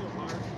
so hard.